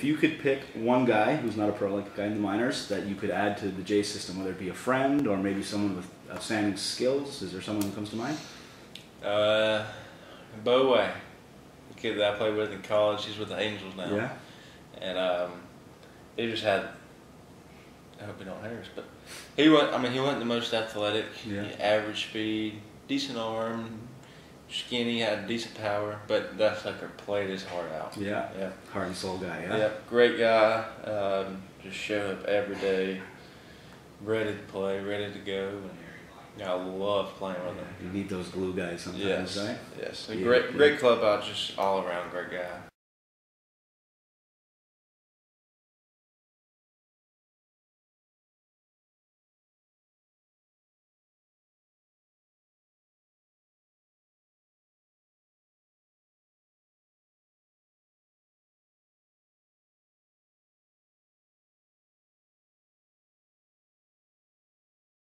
If you could pick one guy who's not a pro, like a guy in the minors, that you could add to the J system, whether it be a friend or maybe someone with outstanding skills, is there someone who comes to mind? Uh, Bo Way, the kid that I played with in college, he's with the Angels now. Yeah. And um, he just had. I hope he don't hear us, but he went. I mean, he wasn't the most athletic. Yeah. Average speed, decent arm, skinny, had decent power, but that sucker played his heart out. Yeah. Yeah. Heart and soul guy, yeah? Yep, great guy. Um, just showed up every day, ready to play, ready to go, and yeah, I love playing with him. You need those glue guys sometimes, Yes, right? yes, a Yeah, great, yeah. great club out, just all around great guy.